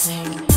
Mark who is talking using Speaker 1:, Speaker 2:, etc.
Speaker 1: same